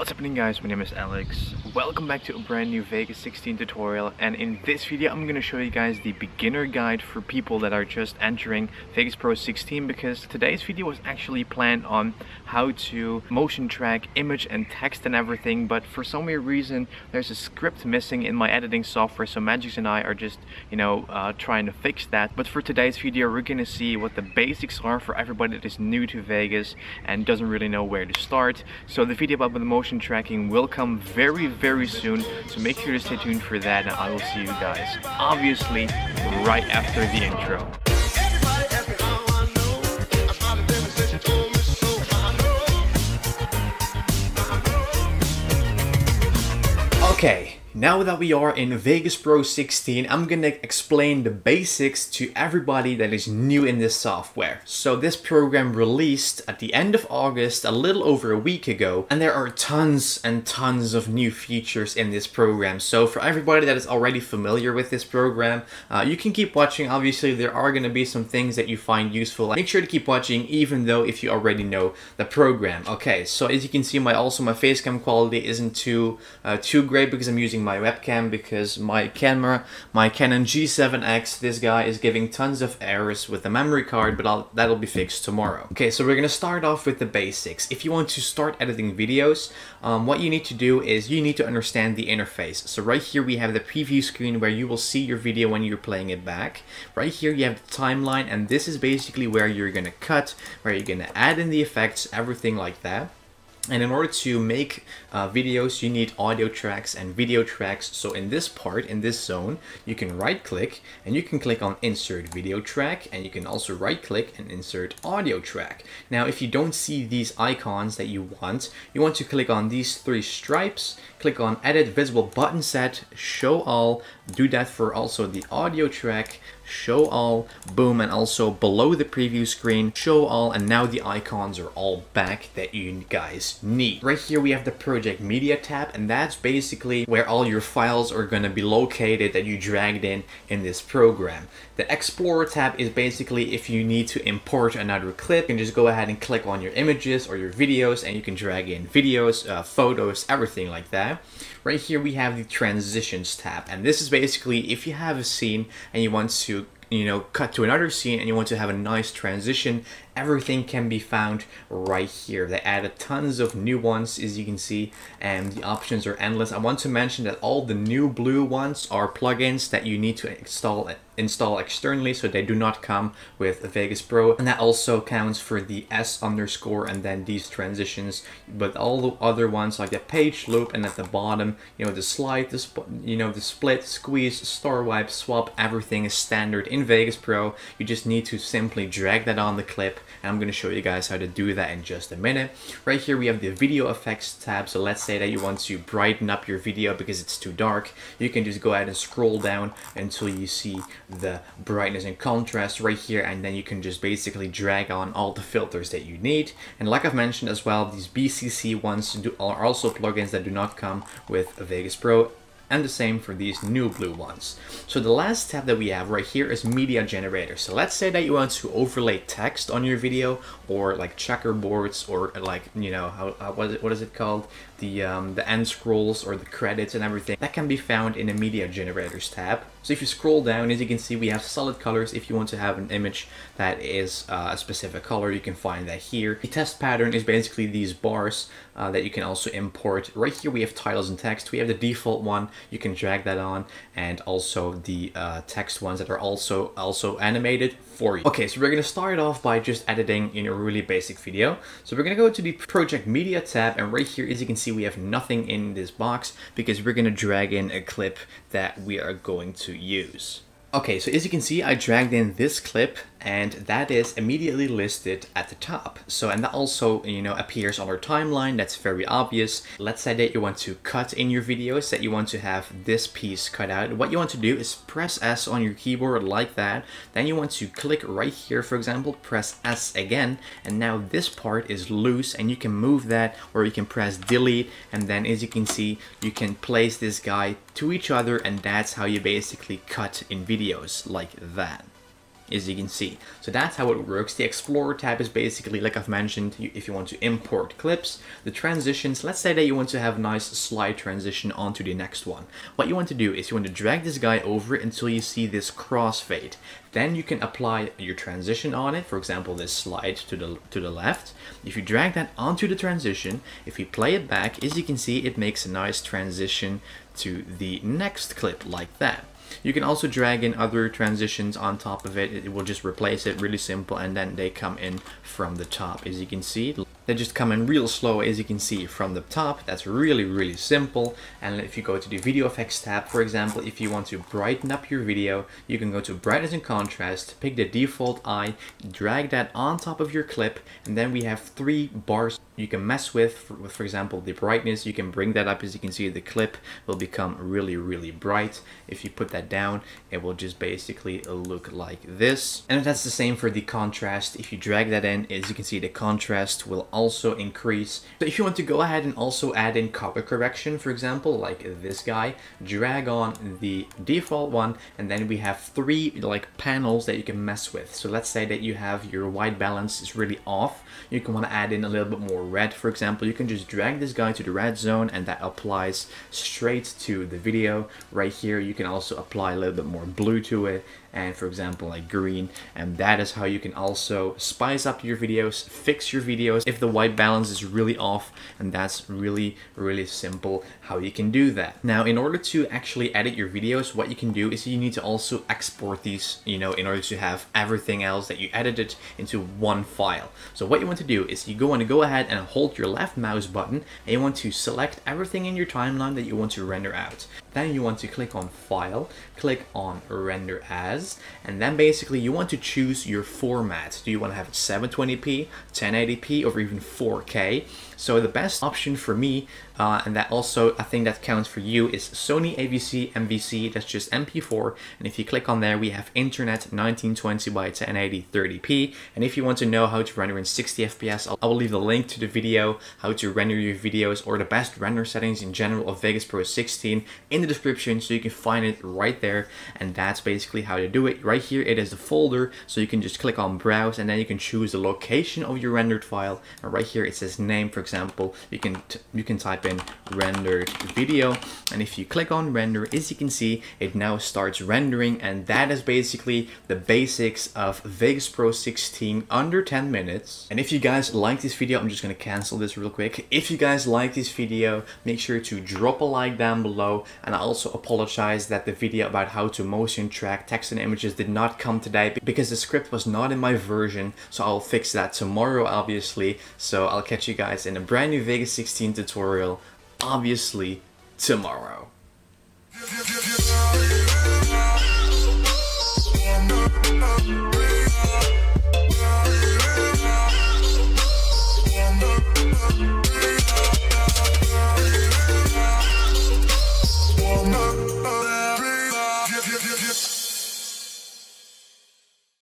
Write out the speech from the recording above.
What's happening guys, my name is Alex. Welcome back to a brand new Vegas 16 tutorial and in this video I'm going to show you guys the beginner guide for people that are just entering Vegas Pro 16 because today's video was actually planned on how to motion track image and text and everything but for some weird reason there's a script missing in my editing software so Magix and I are just you know uh, trying to fix that. But for today's video we're going to see what the basics are for everybody that is new to Vegas and doesn't really know where to start. So the video about the motion motion tracking will come very, very soon. So make sure to stay tuned for that and I will see you guys, obviously, right after the intro. Okay, now that we are in Vegas Pro 16, I'm gonna explain the basics to everybody that is new in this software. So this program released at the end of August, a little over a week ago, and there are tons and tons of new features in this program. So for everybody that is already familiar with this program, uh, you can keep watching. Obviously, there are gonna be some things that you find useful. Make sure to keep watching even though if you already know the program. Okay, so as you can see, my also my face cam quality isn't too, uh, too great because I'm using my my webcam because my camera, my Canon G7X, this guy is giving tons of errors with the memory card, but I'll, that'll be fixed tomorrow. Okay, so we're gonna start off with the basics. If you want to start editing videos, um, what you need to do is you need to understand the interface. So right here we have the preview screen where you will see your video when you're playing it back. Right here you have the timeline and this is basically where you're gonna cut, where you're gonna add in the effects, everything like that. And in order to make uh, videos, you need audio tracks and video tracks. So in this part, in this zone, you can right click and you can click on insert video track and you can also right click and insert audio track. Now, if you don't see these icons that you want, you want to click on these three stripes, click on edit visible button set, show all, do that for also the audio track, show all, boom, and also below the preview screen, show all, and now the icons are all back that you guys need. Right here we have the project media tab, and that's basically where all your files are gonna be located that you dragged in in this program. The Explorer tab is basically if you need to import another clip, you can just go ahead and click on your images or your videos, and you can drag in videos, uh, photos, everything like that. Right here we have the transitions tab, and this is basically if you have a scene and you want to you know, cut to another scene and you want to have a nice transition, everything can be found right here. They added tons of new ones, as you can see, and the options are endless. I want to mention that all the NewBlue ones are plugins that you need to install install externally, so they do not come with Vegas Pro. And that also counts for the S underscore and then these transitions. But all the other ones, like the page loop and at the bottom, you know, the slide, the you know, the split, squeeze, star wipe, swap, everything is standard in Vegas Pro. You just need to simply drag that on the clip and I'm going to show you guys how to do that in just a minute. Right here we have the video effects tab, so let's say that you want to brighten up your video because it's too dark. You can just go ahead and scroll down until you see the brightness and contrast right here and then you can just basically drag on all the filters that you need. And like I've mentioned as well, these BCC ones are also plugins that do not come with Vegas Pro and the same for these NewBlue ones. So the last tab that we have right here is media generator. So let's say that you want to overlay text on your video or like checkerboards or like, you know, how, how what, is it, what is it called? The, um, the end scrolls or the credits and everything. That can be found in the media generators tab. So if you scroll down, as you can see, we have solid colors. If you want to have an image that is uh, a specific color, you can find that here. The test pattern is basically these bars uh, that you can also import. Right here we have titles and text. We have the default one. You can drag that on and also the uh, text ones that are also also animated for you. Okay, so we're gonna start off by just editing in a really basic video. So we're gonna go to the project media tab and right here, as you can see, we have nothing in this box because we're gonna drag in a clip that we are going to use. Okay, so as you can see, I dragged in this clip and that is immediately listed at the top. So, and that also, you know, appears on our timeline. That's very obvious. Let's say that you want to cut in your videos, that you want to have this piece cut out. What you want to do is press S on your keyboard like that. Then you want to click right here, for example, press S again. And now this part is loose and you can move that or you can press delete. And then as you can see, you can place this guy to each other and that's how you basically cut in videos like that. As you can see. So that's how it works. The Explorer tab is basically, like I've mentioned, if you want to import clips, the transitions, let's say that you want to have a nice slide transition onto the next one. What you want to do is you want to drag this guy over until you see this crossfade. Then you can apply your transition on it, for example, this slide to the, to the left. If you drag that onto the transition, if you play it back, as you can see, it makes a nice transition to the next clip like that. You can also drag in other transitions on top of it. It will just replace it really simple and then they come in from the top as you can see. They just come in real slow as you can see from the top. That's really, really simple. And if you go to the video effects tab, for example, if you want to brighten up your video, you can go to brightness and contrast, pick the default eye, drag that on top of your clip, and then we have three bars you can mess with. For, for example, the brightness, you can bring that up. As you can see, the clip will become really, really bright. If you put that down, it will just basically look like this. And that's the same for the contrast. If you drag that in, as you can see, the contrast will also increase. So if you want to go ahead and also add in color correction, for example, like this guy, drag on the default one, and then we have three like panels that you can mess with. So let's say that you have your white balance is really off. You can want to add in a little bit more red, for example. You can just drag this guy to the red zone and that applies straight to the video. Right here, you can also apply a little bit more blue to it and for example like green and that is how you can also spice up your videos fix your videos if the white balance is really off and that's really really simple how you can do that. Now in order to actually edit your videos what you can do is you need to also export these you know in order to have everything else that you edited into one file. So what you want to do is you go want to go ahead and hold your left mouse button and you want to select everything in your timeline that you want to render out. Then you want to click on file click on render as and then basically you want to choose your format do you want to have it 720p 1080p or even 4k so the best option for me, uh, and that also I think that counts for you, is Sony AVC MVC, that's just MP4. And if you click on there, we have internet 1920 by 1080 30p. And if you want to know how to render in 60 FPS, I will leave the link to the video, how to render your videos or the best render settings in general of Vegas Pro 16 in the description so you can find it right there. And that's basically how to do it. Right here, it is the folder, so you can just click on browse and then you can choose the location of your rendered file. And right here, it says name, for example, you can you can type in rendered video, and if you click on render, as you can see, it now starts rendering, and that is basically the basics of Vegas Pro 16 under 10 minutes. And if you guys like this video, I'm just gonna cancel this real quick. If you guys like this video, make sure to drop a like down below, and I also apologize that the video about how to motion track text and images did not come today because the script was not in my version, so I'll fix that tomorrow, obviously. So I'll catch you guys in a brand new Vegas 16 tutorial, obviously tomorrow.